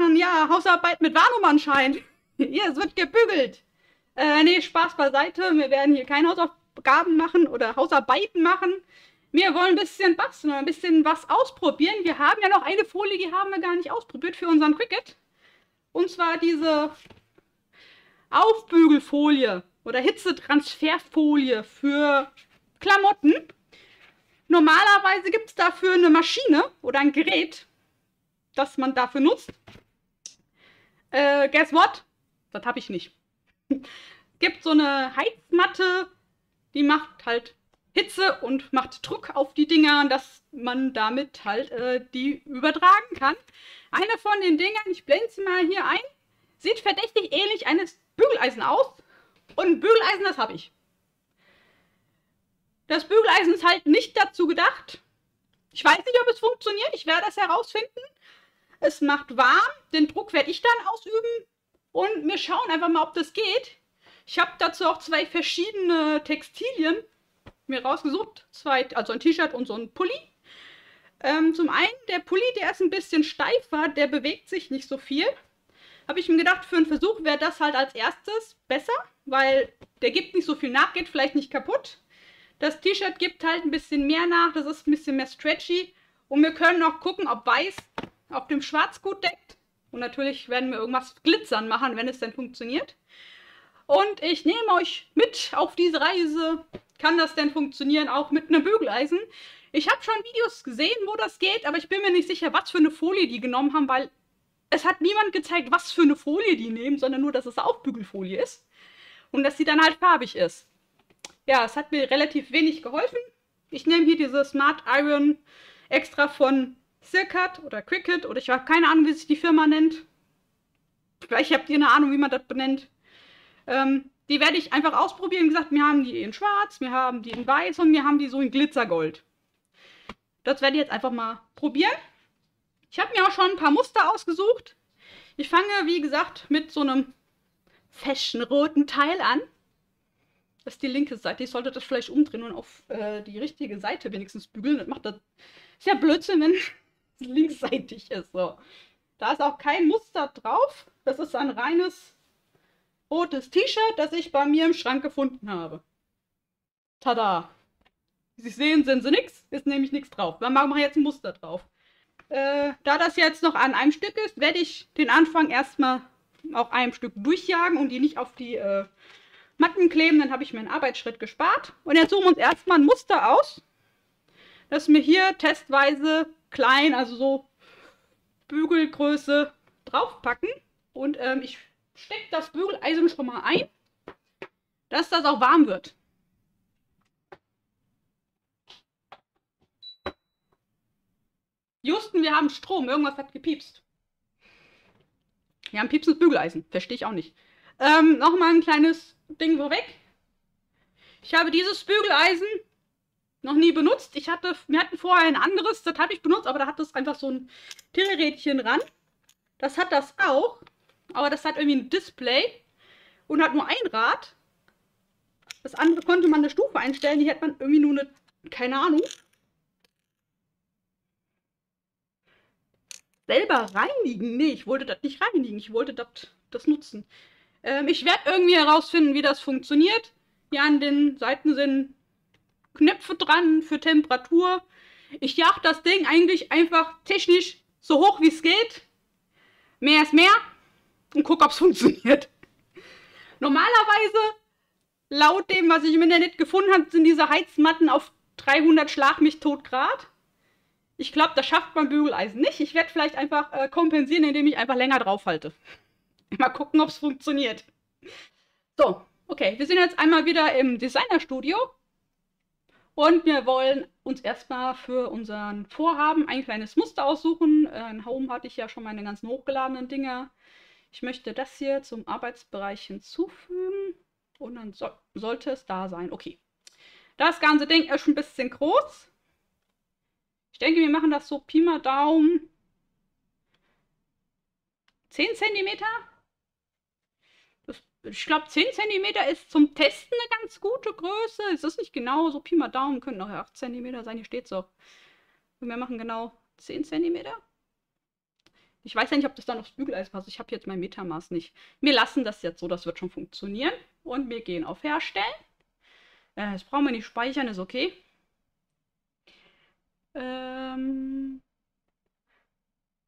Sachen, ja, Hausarbeit mit Warnnummernschein. Hier, es wird gebügelt. Äh, nee, Spaß beiseite. Wir werden hier keine Hausaufgaben machen oder Hausarbeiten machen. Wir wollen ein bisschen basteln, ein bisschen was ausprobieren. Wir haben ja noch eine Folie, die haben wir gar nicht ausprobiert für unseren Cricket. Und zwar diese Aufbügelfolie oder Hitzetransferfolie für Klamotten. Normalerweise gibt es dafür eine Maschine oder ein Gerät, das man dafür nutzt. Äh, guess what? Das habe ich nicht. gibt so eine Heizmatte, die macht halt Hitze und macht Druck auf die Dinger, dass man damit halt äh, die übertragen kann. Eine von den Dingern, ich blende sie mal hier ein, sieht verdächtig ähnlich eines Bügeleisen aus. Und ein Bügeleisen, das habe ich. Das Bügeleisen ist halt nicht dazu gedacht. Ich weiß nicht, ob es funktioniert. Ich werde es herausfinden. Es macht warm. Den Druck werde ich dann ausüben. Und wir schauen einfach mal, ob das geht. Ich habe dazu auch zwei verschiedene Textilien mir rausgesucht. Zwei, also ein T-Shirt und so ein Pulli. Ähm, zum einen, der Pulli, der ist ein bisschen steifer, der bewegt sich nicht so viel. Habe ich mir gedacht, für einen Versuch wäre das halt als erstes besser, weil der gibt nicht so viel nach, geht vielleicht nicht kaputt. Das T-Shirt gibt halt ein bisschen mehr nach, das ist ein bisschen mehr stretchy. Und wir können auch gucken, ob weiß auf dem Schwarz gut deckt. Und natürlich werden wir irgendwas glitzern machen, wenn es denn funktioniert. Und ich nehme euch mit auf diese Reise. Kann das denn funktionieren, auch mit einem Bügeleisen? Ich habe schon Videos gesehen, wo das geht, aber ich bin mir nicht sicher, was für eine Folie die genommen haben, weil es hat niemand gezeigt, was für eine Folie die nehmen, sondern nur, dass es Aufbügelfolie ist. Und dass sie dann halt farbig ist. Ja, es hat mir relativ wenig geholfen. Ich nehme hier diese Smart Iron extra von Circuit oder Cricket oder ich habe keine Ahnung, wie sich die Firma nennt. Vielleicht habt ihr eine Ahnung, wie man das benennt. Ähm, die werde ich einfach ausprobieren. Wie gesagt, wir haben die in schwarz, wir haben die in weiß und wir haben die so in Glitzergold. Das werde ich jetzt einfach mal probieren. Ich habe mir auch schon ein paar Muster ausgesucht. Ich fange, wie gesagt, mit so einem fashion roten Teil an. Das ist die linke Seite. Ich sollte das vielleicht umdrehen und auf äh, die richtige Seite wenigstens bügeln. Das macht das. Ja Blödsinn, wenn linksseitig ist. So. Da ist auch kein Muster drauf. Das ist ein reines rotes T-Shirt, das ich bei mir im Schrank gefunden habe. Tada! Wie Sie sehen, sind sie nichts, ist nämlich nichts drauf. Wir machen jetzt ein Muster drauf. Äh, da das jetzt noch an einem Stück ist, werde ich den Anfang erstmal auf einem Stück durchjagen und die nicht auf die äh, Matten kleben. Dann habe ich mir einen Arbeitsschritt gespart. Und jetzt suchen wir uns erstmal ein Muster aus, das wir hier testweise klein, also so Bügelgröße draufpacken. Und ähm, ich stecke das Bügeleisen schon mal ein, dass das auch warm wird. Justen, wir haben Strom. Irgendwas hat gepiepst. Wir haben piepsendes Bügeleisen. Verstehe ich auch nicht. Ähm, Nochmal ein kleines Ding vorweg. Ich habe dieses Bügeleisen noch nie benutzt. Ich hatte, wir hatten vorher ein anderes, das habe ich benutzt, aber da hat das einfach so ein Tierrädchen ran. Das hat das auch. Aber das hat irgendwie ein Display und hat nur ein Rad. Das andere konnte man eine Stufe einstellen, die hat man irgendwie nur eine, keine Ahnung. Selber reinigen? Nee, ich wollte das nicht reinigen, ich wollte das, das nutzen. Ähm, ich werde irgendwie herausfinden, wie das funktioniert. Hier an den Seiten sind Knöpfe dran für Temperatur. Ich jag das Ding eigentlich einfach technisch so hoch wie es geht. Mehr ist mehr und gucke, ob es funktioniert. Normalerweise, laut dem, was ich im Internet gefunden habe, sind diese Heizmatten auf 300 Schlag mich tot Grad. Ich glaube, das schafft mein Bügeleisen nicht. Ich werde vielleicht einfach äh, kompensieren, indem ich einfach länger draufhalte. Mal gucken, ob es funktioniert. So, okay. Wir sind jetzt einmal wieder im Designerstudio. Und wir wollen uns erstmal für unseren Vorhaben ein kleines Muster aussuchen. Äh, in Home hatte ich ja schon meine ganzen hochgeladenen Dinger. Ich möchte das hier zum Arbeitsbereich hinzufügen und dann so sollte es da sein. Okay. Das ganze Ding ist schon ein bisschen groß. Ich denke, wir machen das so Pi mal Daumen 10 cm. Ich glaube, 10 cm ist zum Testen eine ganz gute Größe. Es ist nicht genau so Pi mal Daumen, könnten auch 8 cm sein. Hier steht es auch. Wir machen genau 10 cm. Ich weiß ja nicht, ob das dann aufs Bügeleisen passt. Ich habe jetzt mein Metermaß nicht. Wir lassen das jetzt so, das wird schon funktionieren. Und wir gehen auf Herstellen. Äh, das brauchen wir nicht speichern, ist okay. Ähm,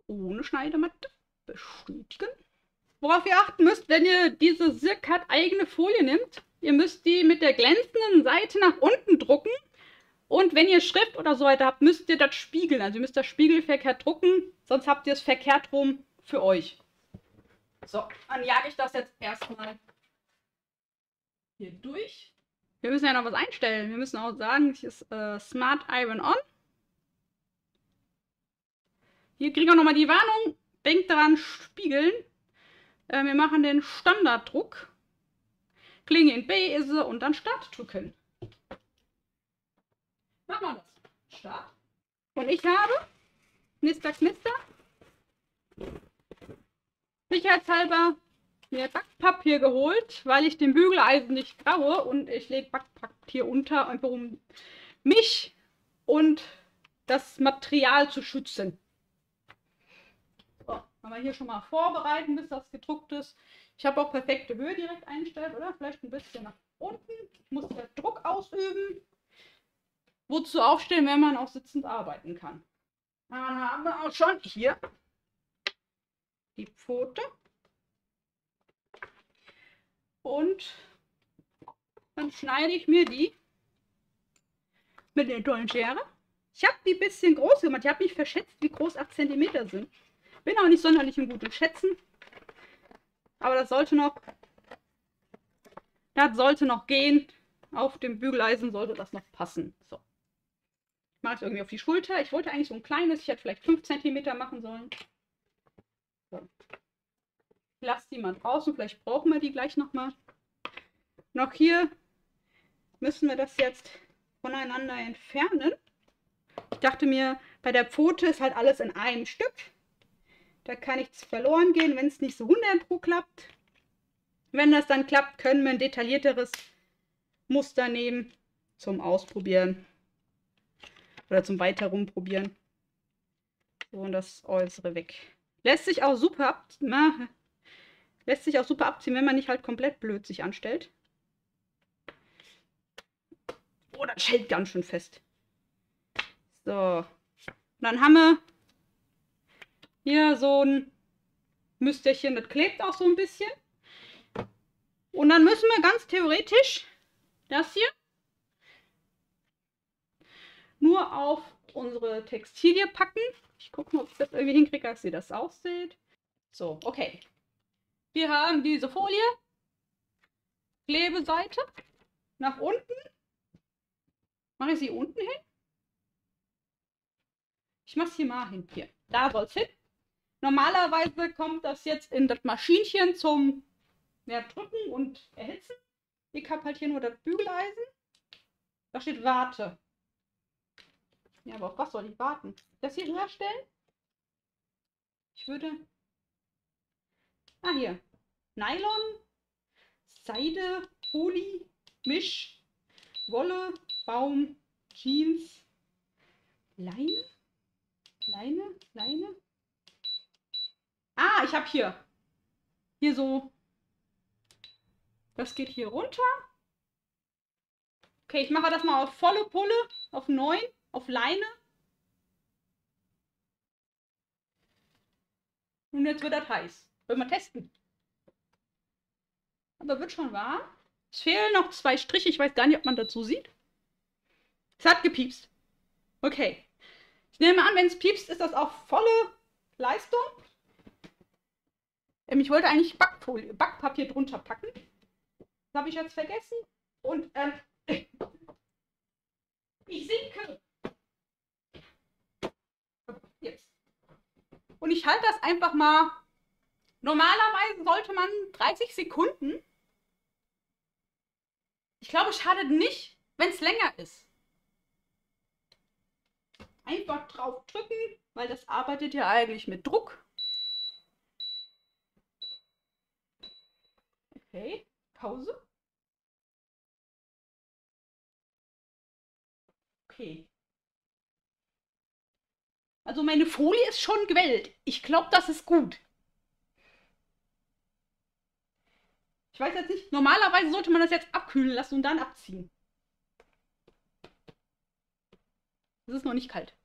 ohne Schneidematte. Bestätigen. Worauf ihr achten müsst, wenn ihr diese Sirkat eigene Folie nimmt, ihr müsst die mit der glänzenden Seite nach unten drucken. Und wenn ihr Schrift oder so weiter habt, müsst ihr das spiegeln. Also ihr müsst das spiegelverkehrt drucken, sonst habt ihr es verkehrt rum für euch. So, dann jage ich das jetzt erstmal hier durch. Wir müssen ja noch was einstellen. Wir müssen auch sagen, es ist äh, Smart Iron On. Hier kriegen wir nochmal die Warnung. Denkt daran, spiegeln. Äh, wir machen den Standarddruck. Klinge in B ist sie und dann Start drücken. Machen wir das. Start. Und ich habe Knister, Knister. Sicherheitshalber mir Backpapier geholt, weil ich den Bügeleisen nicht traue und ich lege Backpapier unter, einfach um mich und das Material zu schützen. Wir hier schon mal vorbereiten, bis das gedruckt ist. Ich habe auch perfekte Höhe direkt eingestellt, oder? Vielleicht ein bisschen nach unten. Ich muss den Druck ausüben. Wozu aufstehen, wenn man auch sitzend arbeiten kann? Dann haben wir auch schon hier die Pfote. Und dann schneide ich mir die mit der tollen Schere. Ich habe die ein bisschen groß gemacht. Ich habe mich verschätzt, wie groß 8 cm sind. Bin auch nicht sonderlich im guten Schätzen. Aber das sollte noch. Das sollte noch gehen. Auf dem Bügeleisen sollte das noch passen. So. Ich mache es irgendwie auf die Schulter. Ich wollte eigentlich so ein kleines. Ich hätte vielleicht 5 cm machen sollen. So lasse die mal draußen. Vielleicht brauchen wir die gleich nochmal. Noch hier müssen wir das jetzt voneinander entfernen. Ich dachte mir, bei der Pfote ist halt alles in einem Stück. Da kann nichts verloren gehen, wenn es nicht so 100 pro klappt. Wenn das dann klappt, können wir ein detaillierteres Muster nehmen zum Ausprobieren. Oder zum weiter probieren. So, und das Äußere weg. Lässt sich auch super ab Lässt sich auch super abziehen, wenn man nicht halt komplett blöd sich anstellt. Oh, das hält ganz schön fest. So. Und dann haben wir hier so ein Müsterchen, das klebt auch so ein bisschen. Und dann müssen wir ganz theoretisch das hier nur auf unsere Textilie packen. Ich gucke mal, ob ich das irgendwie hinkriege, dass ihr das aussieht. So, okay. Wir haben diese Folie, Klebeseite, nach unten. Mache ich sie unten hin? Ich mache es hier mal hin. Hier, da soll es hin. Normalerweise kommt das jetzt in das Maschinchen zum ja, Drücken und Erhitzen. Ich habe halt hier nur das Bügeleisen. Da steht Warte. Ja, aber auf was soll ich warten? Das hier herstellen? Ich würde Ah, hier. Nylon, Seide, Poly, Misch, Wolle, Baum, Jeans, Leine, Leine, Leine. Ah, ich habe hier. Hier so. Das geht hier runter. Okay, ich mache das mal auf volle Pulle, auf 9, auf Leine. Und jetzt wird das heiß. Wollen wir testen. Aber wird schon warm. Es fehlen noch zwei Striche. Ich weiß gar nicht, ob man dazu sieht. Es hat gepiepst. Okay. Ich nehme an, wenn es piepst, ist das auch volle Leistung. Ähm, ich wollte eigentlich Backfolie, Backpapier drunter packen. Das habe ich jetzt vergessen. Und ähm, ich sinke. Und ich halte das einfach mal Normalerweise sollte man 30 Sekunden. Ich glaube, es schadet nicht, wenn es länger ist. Einfach drauf drücken, weil das arbeitet ja eigentlich mit Druck. Okay, Pause. Okay. Also meine Folie ist schon gewellt. Ich glaube, das ist gut. Ich weiß jetzt nicht, normalerweise sollte man das jetzt abkühlen lassen und dann abziehen. Es ist noch nicht kalt.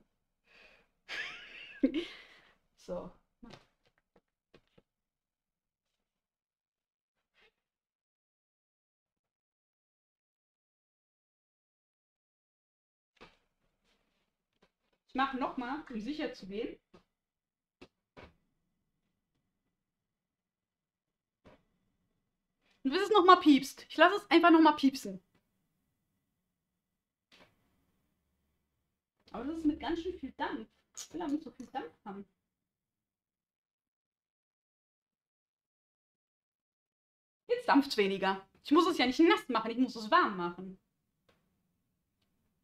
so. Mache nochmal, um sicher zu gehen. Und bis es nochmal piepst. Ich lasse es einfach nochmal piepsen. Aber das ist mit ganz schön viel Dampf. Ich will damit so viel Dampf haben. Jetzt dampft es weniger. Ich muss es ja nicht nass machen, ich muss es warm machen.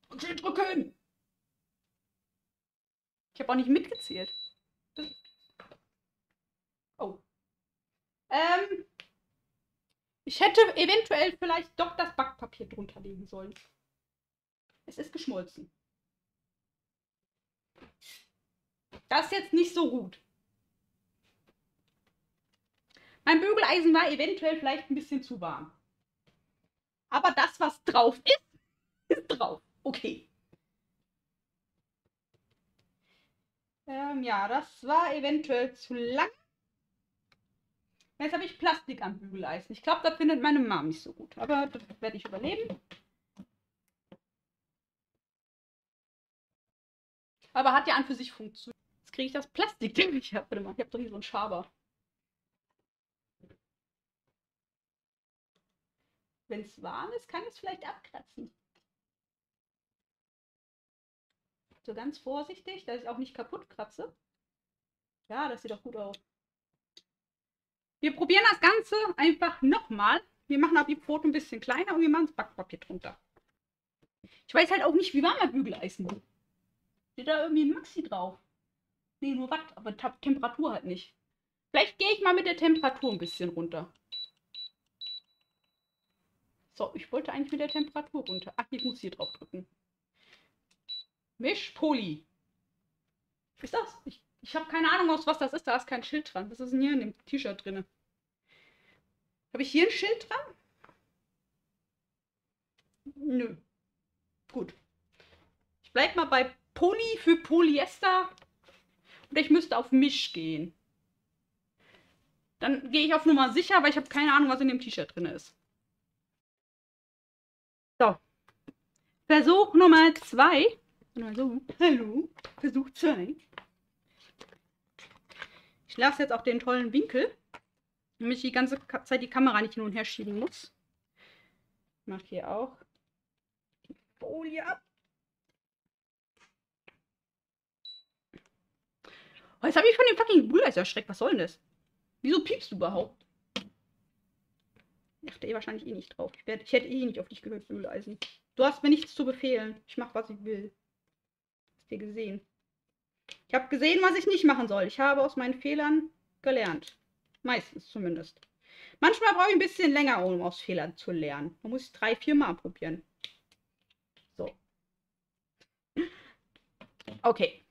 Und schön drücken. Ich habe auch nicht mitgezählt. Oh. Ähm. Ich hätte eventuell vielleicht doch das Backpapier drunter legen sollen. Es ist geschmolzen. Das ist jetzt nicht so gut. Mein Bügeleisen war eventuell vielleicht ein bisschen zu warm. Aber das, was drauf ist, ist drauf. Okay. Ähm, ja, das war eventuell zu lang. Jetzt habe ich Plastik am Bügeleisen. Ich glaube, das findet meine Mom nicht so gut. Aber das werde ich überleben. Aber hat ja an für sich funktioniert. Jetzt kriege ich das Plastik, den ich habe. Ich habe doch hier so einen Schaber. Wenn es warm ist, kann es vielleicht abkratzen. So ganz vorsichtig, dass ich auch nicht kaputt kratze. Ja, das sieht doch gut aus. Wir probieren das Ganze einfach nochmal. Wir machen aber die Pfoten ein bisschen kleiner und wir machen das Backpapier drunter. Ich weiß halt auch nicht, wie warm mein Bügeleisen ist. Steht da irgendwie Maxi drauf? Nee, nur Watt, aber Temperatur halt nicht. Vielleicht gehe ich mal mit der Temperatur ein bisschen runter. So, ich wollte eigentlich mit der Temperatur runter. Ach, ich muss hier drauf drücken. Mischpoli. Ist das? Ich, ich habe keine Ahnung, aus was das ist. Da ist kein Schild dran. Was ist denn hier in dem T-Shirt drin? Habe ich hier ein Schild dran? Nö. Gut. Ich bleibe mal bei Poly für Polyester. Und ich müsste auf Misch gehen. Dann gehe ich auf Nummer sicher, weil ich habe keine Ahnung, was in dem T-Shirt drin ist. So. Versuch Nummer zwei. Also, hallo. Versuch zwei. Ich lasse jetzt auch den tollen Winkel, damit ich die ganze Zeit die Kamera nicht hin und her schieben muss. Ich mache hier auch die Folie ab. Oh, jetzt habe ich von dem fucking Bulleyes erschreckt. Was soll denn das? Wieso piepst du überhaupt? Ich dachte eh wahrscheinlich eh nicht drauf. Ich, werd, ich hätte eh nicht auf dich gehört, Bügeleisen. Du hast mir nichts zu befehlen. Ich mache, was ich will. Hast du gesehen? Ich habe gesehen, was ich nicht machen soll. Ich habe aus meinen Fehlern gelernt. Meistens zumindest. Manchmal brauche ich ein bisschen länger, um aus Fehlern zu lernen. Man muss drei, vier Mal probieren. So. Okay.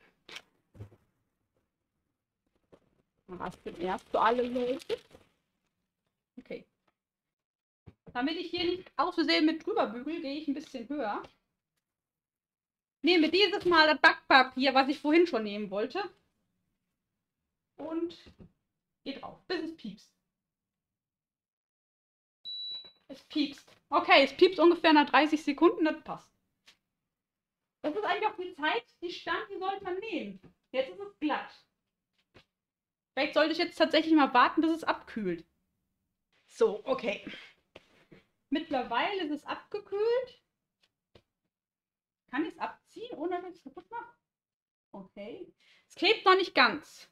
Bin erst für alle Leute? Okay. Damit ich hier nicht aus mit drüber bügel, gehe ich ein bisschen höher. Nehme dieses Mal das Backpapier, was ich vorhin schon nehmen wollte. Und gehe drauf, bis es piepst. Es piepst. Okay, es piepst ungefähr nach 30 Sekunden, das passt. Das ist eigentlich auch die Zeit, die Stand, die sollte man nehmen. Jetzt ist es glatt. Vielleicht sollte ich jetzt tatsächlich mal warten, bis es abkühlt. So, okay. Mittlerweile ist es abgekühlt. Kann ich es abziehen, ohne dass ich kaputt mache? Okay. Es klebt noch nicht ganz.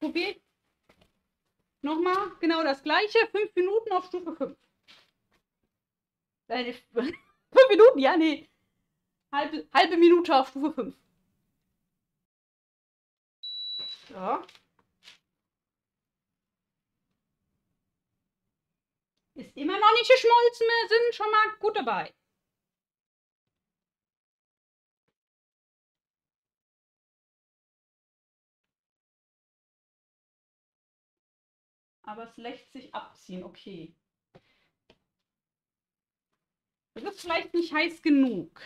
Probier nochmal genau das gleiche. Fünf Minuten auf Stufe 5. Äh, fünf Minuten? Ja, nee. Halbe, halbe Minute auf Stufe 5. So. Ist immer noch nicht geschmolzen, wir sind schon mal gut dabei. Aber es lässt sich abziehen, okay. Das ist vielleicht nicht heiß genug.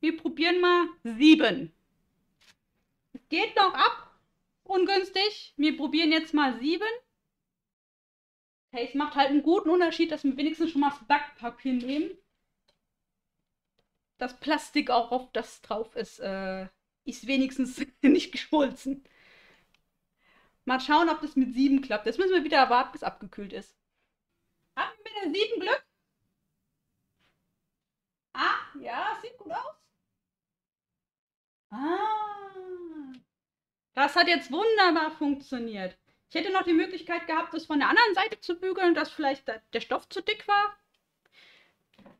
Wir probieren mal sieben. Es geht noch ab. Ungünstig. Wir probieren jetzt mal sieben. Okay, es macht halt einen guten Unterschied, dass wir wenigstens schon mal das Backpapier nehmen. Das Plastik auch auf das drauf ist, äh, ist wenigstens nicht geschmolzen. Mal schauen, ob das mit 7 klappt. Jetzt müssen wir wieder warten, bis abgekühlt ist. Haben wir mit der 7 Glück? Ah, ja, sieht gut aus. Ah, das hat jetzt wunderbar funktioniert. Ich hätte noch die Möglichkeit gehabt, das von der anderen Seite zu bügeln, dass vielleicht der Stoff zu dick war.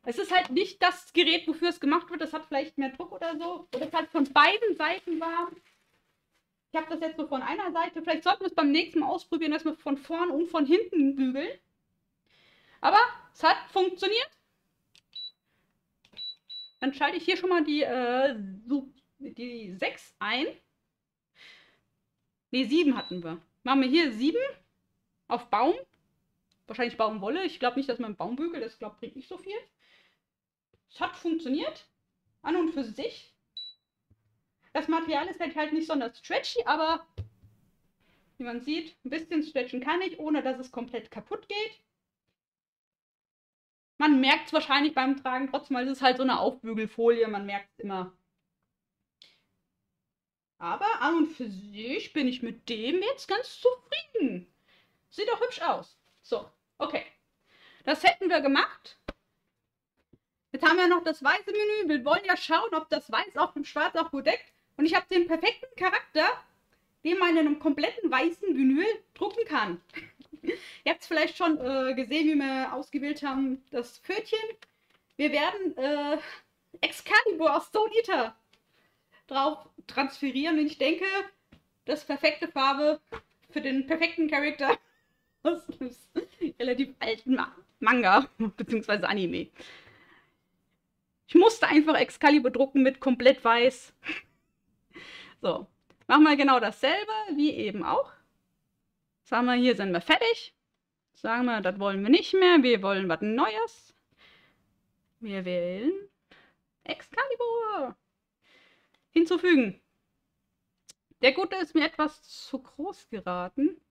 Es ist halt nicht das Gerät, wofür es gemacht wird. Das hat vielleicht mehr Druck oder so. Oder es halt von beiden Seiten warm. Ich habe das jetzt so von einer Seite. Vielleicht sollten wir es beim nächsten Mal ausprobieren, dass wir von vorn und von hinten bügeln. Aber es hat funktioniert. Dann schalte ich hier schon mal die, äh, die 6 ein. Ne, 7 hatten wir. Machen wir hier 7 auf Baum. Wahrscheinlich Baumwolle. Ich glaube nicht, dass man Baum bügelt. Das glaube bringt nicht so viel. Es hat funktioniert. An und für sich. Das Material ist halt nicht sonderlich stretchy, aber wie man sieht, ein bisschen stretchen kann ich, ohne dass es komplett kaputt geht. Man merkt es wahrscheinlich beim Tragen trotzdem, weil es ist halt so eine Aufbügelfolie, man merkt es immer. Aber an und für sich bin ich mit dem jetzt ganz zufrieden. Sieht doch hübsch aus. So, okay. Das hätten wir gemacht. Jetzt haben wir noch das weiße Menü. Wir wollen ja schauen, ob das Weiß auch dem Schwarz auch gut deckt. Und ich habe den perfekten Charakter, den man in einem kompletten weißen Vinyl drucken kann. Ihr habt es vielleicht schon äh, gesehen, wie wir ausgewählt haben, das Pfötchen. Wir werden äh, Excalibur aus Stone Eater drauf transferieren. Und ich denke, das perfekte Farbe für den perfekten Charakter aus einem relativ alten Ma Manga bzw. Anime. Ich musste einfach Excalibur drucken mit komplett weiß. So, machen wir genau dasselbe wie eben auch. Sagen wir, hier sind wir fertig. Sagen wir, das wollen wir nicht mehr. Wir wollen was Neues. Wir wählen Excalibur. Hinzufügen. Der Gute ist mir etwas zu groß geraten.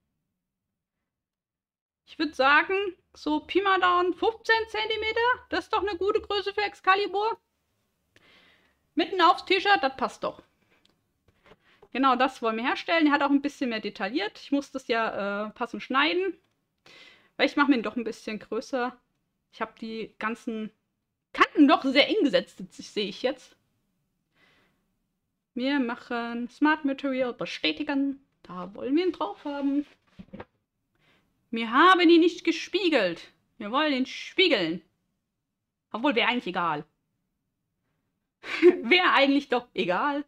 Ich würde sagen, so Pi mal Daumen 15 cm. Das ist doch eine gute Größe für Excalibur. Mitten aufs T-Shirt, das passt doch. Genau das wollen wir herstellen. Er hat auch ein bisschen mehr detailliert. Ich muss das ja äh, passend schneiden. Weil ich mache mir ihn doch ein bisschen größer. Ich habe die ganzen Kanten doch sehr eng gesetzt, sehe ich jetzt. Wir machen Smart Material bestätigen. Da wollen wir ihn drauf haben. Wir haben ihn nicht gespiegelt. Wir wollen ihn spiegeln. Obwohl, wäre eigentlich egal. wäre eigentlich doch egal.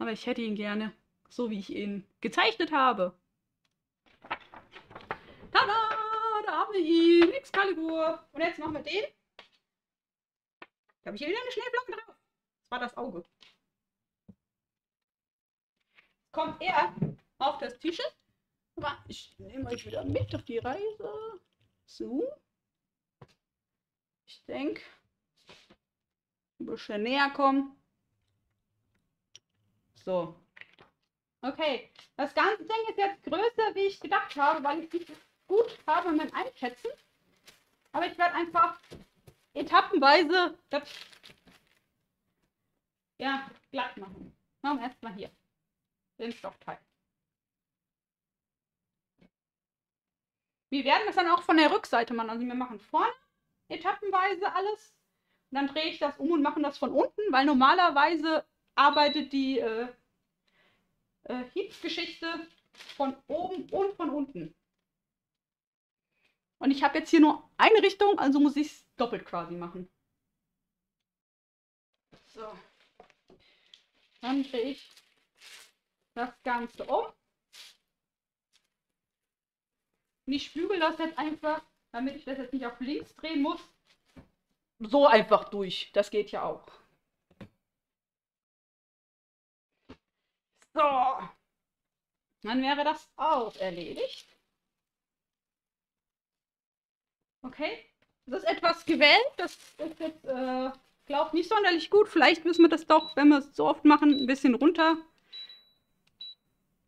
Aber ich hätte ihn gerne, so wie ich ihn gezeichnet habe. Tada! Da haben wir ihn. Excalibur. Und jetzt machen wir den. Da habe ich hier wieder eine Schneeblocke drauf. Das war das Auge. Kommt er auf das T-Shirt. Ich nehme euch wieder mit auf die Reise. So. Ich denke, ein bisschen näher kommen. So. Okay. Das ganze Ding ist jetzt größer, wie ich gedacht habe, weil ich nicht gut habe mit Einschätzen. Aber ich werde einfach etappenweise das ja, glatt machen. Machen wir erstmal hier den Stoffteil. Wir werden das dann auch von der Rückseite machen. Also wir machen vorne etappenweise alles. Und dann drehe ich das um und machen das von unten, weil normalerweise arbeitet die äh, äh, Heats-Geschichte von oben und von unten. Und ich habe jetzt hier nur eine Richtung, also muss ich es doppelt quasi machen. So. Dann drehe ich das Ganze um. Und ich bügel das jetzt einfach, damit ich das jetzt nicht auf links drehen muss. So einfach durch. Das geht ja auch. So. Dann wäre das auch erledigt. Okay. Das ist etwas gewählt. Das ist jetzt, äh, glaube nicht sonderlich gut. Vielleicht müssen wir das doch, wenn wir es so oft machen, ein bisschen runter.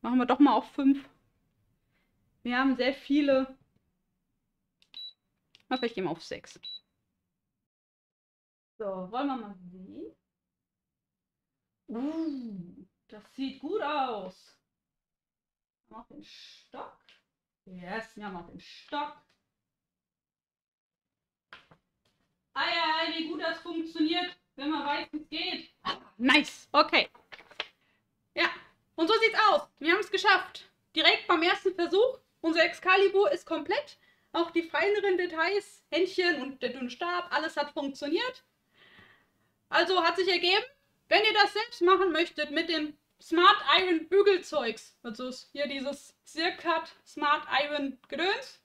Machen wir doch mal auf 5. Wir haben sehr viele. Na, vielleicht gehen wir auf 6. So, wollen wir mal sehen. Uh, das sieht gut aus. Wir den Stock. Yes, wir haben auch den Stock. Eieiei, wie gut das funktioniert, wenn man weiß, wie es geht. Nice, okay. Ja, und so sieht's aus. Wir haben es geschafft. Direkt beim ersten Versuch. Unser Excalibur ist komplett. Auch die feineren Details, Händchen und der dünne Stab, alles hat funktioniert. Also hat sich ergeben, wenn ihr das selbst machen möchtet mit dem Smart Iron Bügelzeugs, also hier dieses Circat Smart Iron Gedöns,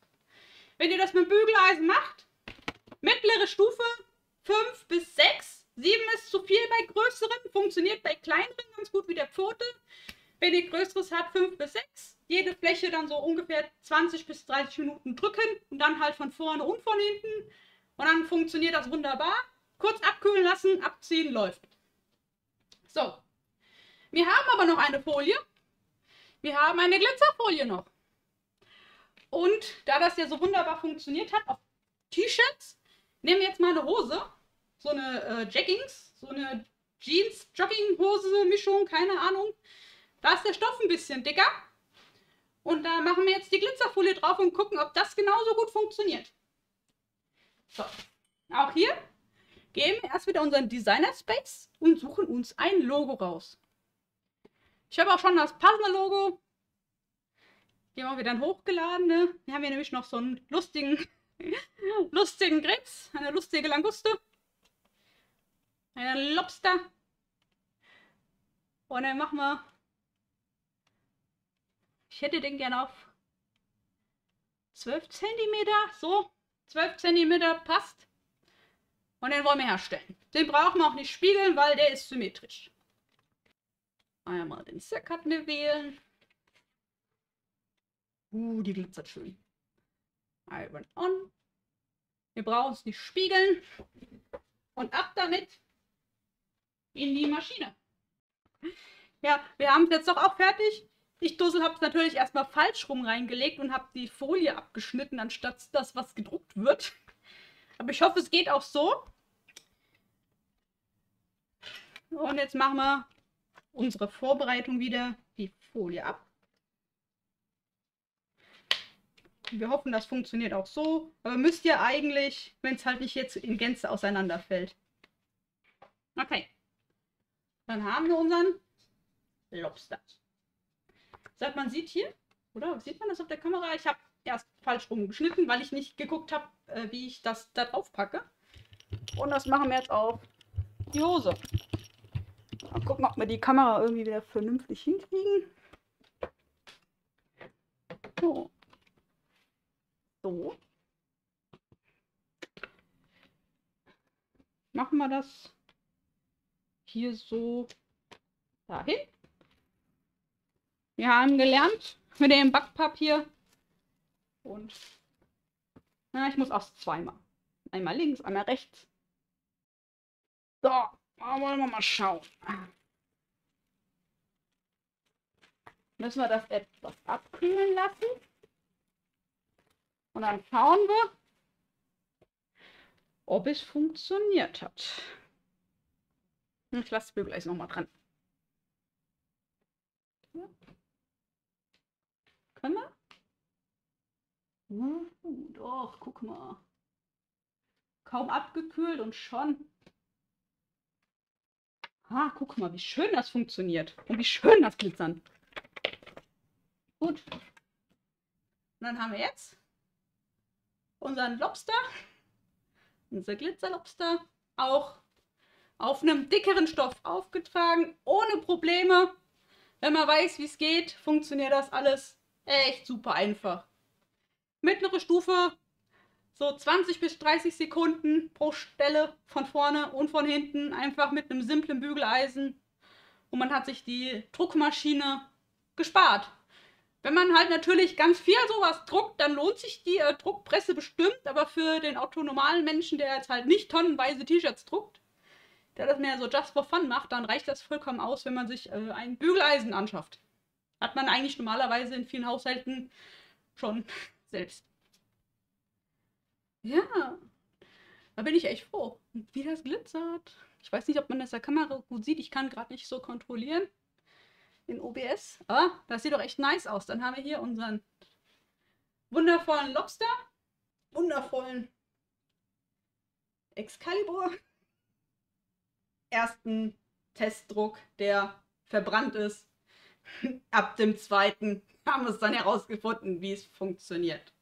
wenn ihr das mit Bügeleisen macht, mittlere Stufe 5 bis 6, 7 ist zu viel bei größeren, funktioniert bei kleineren ganz gut wie der Pfote. Wenn ihr größeres habt, 5 bis 6, jede Fläche dann so ungefähr 20 bis 30 Minuten drücken und dann halt von vorne und von hinten. Und dann funktioniert das wunderbar. Kurz abkühlen lassen, abziehen, läuft. So. Wir haben aber noch eine Folie. Wir haben eine Glitzerfolie noch. Und da das ja so wunderbar funktioniert hat auf T-Shirts, nehmen wir jetzt mal eine Hose. So eine äh, Jaggings, so eine Jeans-Jogging-Hose-Mischung, keine Ahnung. Da ist der Stoff ein bisschen dicker. Und da machen wir jetzt die Glitzerfolie drauf und gucken, ob das genauso gut funktioniert. So, auch hier gehen wir erst wieder unseren Designer Space und suchen uns ein Logo raus. Ich habe auch schon das passende Logo. Die haben wir dann hochgeladen. Ne? Wir haben hier nämlich noch so einen lustigen, lustigen Krebs, eine lustige Languste, einen Lobster. Und dann machen wir. Ich hätte den gerne auf 12 cm. So, 12 cm passt. Und den wollen wir herstellen. Den brauchen wir auch nicht spiegeln, weil der ist symmetrisch. Einmal den Circuit wählen. Uh, die glitzert schön. Iron on. Wir brauchen es nicht spiegeln. Und ab damit in die Maschine. Ja, wir haben es jetzt doch auch fertig. Ich Dussel habe es natürlich erstmal falsch rum reingelegt und habe die Folie abgeschnitten, anstatt das, was gedruckt wird. Aber ich hoffe, es geht auch so. Und jetzt machen wir unsere Vorbereitung wieder, die Folie ab. Wir hoffen, das funktioniert auch so. Aber müsst ihr eigentlich, wenn es halt nicht jetzt in Gänze auseinanderfällt. Okay. Dann haben wir unseren Lobster. Sagt man sieht hier, oder? Sieht man das auf der Kamera? Ich habe erst falsch rumgeschnitten, weil ich nicht geguckt habe, äh, wie ich das da drauf packe. Und das machen wir jetzt auf die Hose. Mal gucken, ob wir die Kamera irgendwie wieder vernünftig hinkriegen. So. So. Machen wir das hier so dahin. Wir haben gelernt mit dem Backpapier und na, ich muss auch zweimal. Einmal links, einmal rechts. So, wollen wir mal schauen. Müssen wir das etwas abkühlen lassen. Und dann schauen wir, ob es funktioniert hat. Ich lasse es gleich nochmal dran. Können wir? Uh, doch, guck mal. Kaum abgekühlt und schon. Ah, guck mal, wie schön das funktioniert. Und wie schön das glitzern. Gut. Und dann haben wir jetzt unseren Lobster, unser Glitzerlobster, auch auf einem dickeren Stoff aufgetragen, ohne Probleme. Wenn man weiß, wie es geht, funktioniert das alles Echt super einfach. Mittlere Stufe, so 20 bis 30 Sekunden pro Stelle von vorne und von hinten, einfach mit einem simplen Bügeleisen. Und man hat sich die Druckmaschine gespart. Wenn man halt natürlich ganz viel sowas druckt, dann lohnt sich die äh, Druckpresse bestimmt, aber für den autonomalen Menschen, der jetzt halt nicht tonnenweise T-Shirts druckt, der das mehr so just for fun macht, dann reicht das vollkommen aus, wenn man sich äh, ein Bügeleisen anschafft. Hat man eigentlich normalerweise in vielen Haushalten schon selbst. Ja, da bin ich echt froh. Wie das glitzert. Ich weiß nicht, ob man das der Kamera gut sieht. Ich kann gerade nicht so kontrollieren. In OBS. Ah, das sieht doch echt nice aus. Dann haben wir hier unseren wundervollen Lobster. Wundervollen Excalibur. Ersten Testdruck, der verbrannt ist. Ab dem zweiten haben wir es dann herausgefunden, wie es funktioniert.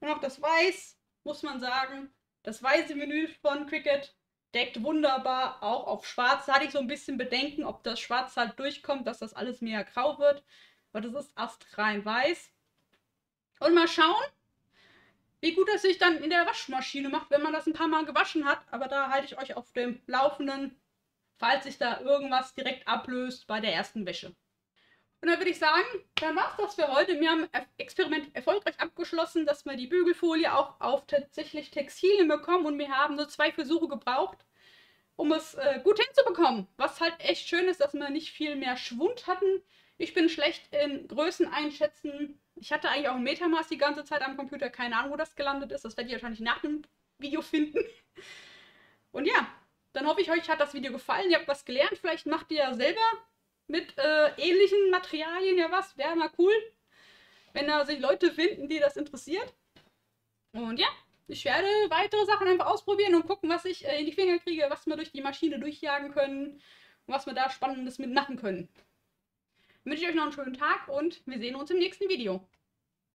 Und auch das Weiß, muss man sagen, das weiße Menü von Cricut deckt wunderbar auch auf Schwarz. Da hatte ich so ein bisschen Bedenken, ob das Schwarz halt durchkommt, dass das alles mehr grau wird. Aber das ist astrein weiß. Und mal schauen, wie gut das sich dann in der Waschmaschine macht, wenn man das ein paar Mal gewaschen hat. Aber da halte ich euch auf dem Laufenden, falls sich da irgendwas direkt ablöst bei der ersten Wäsche. Und dann würde ich sagen, dann war es das für heute. Wir haben Experiment erfolgreich abgeschlossen, dass wir die Bügelfolie auch auf tatsächlich Textilien bekommen und wir haben nur zwei Versuche gebraucht, um es äh, gut hinzubekommen. Was halt echt schön ist, dass wir nicht viel mehr Schwund hatten. Ich bin schlecht in Größen einschätzen. Ich hatte eigentlich auch ein Metermaß die ganze Zeit am Computer. Keine Ahnung, wo das gelandet ist. Das werdet ihr wahrscheinlich nach dem Video finden. Und ja, dann hoffe ich, euch hat das Video gefallen. Ihr habt was gelernt. Vielleicht macht ihr ja selber mit äh, ähnlichen Materialien ja was. Wäre mal cool, wenn da sich Leute finden, die das interessiert. Und ja, ich werde weitere Sachen einfach ausprobieren und gucken, was ich äh, in die Finger kriege, was wir durch die Maschine durchjagen können und was wir da Spannendes mitmachen können. Dann wünsche ich euch noch einen schönen Tag und wir sehen uns im nächsten Video.